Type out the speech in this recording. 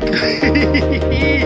回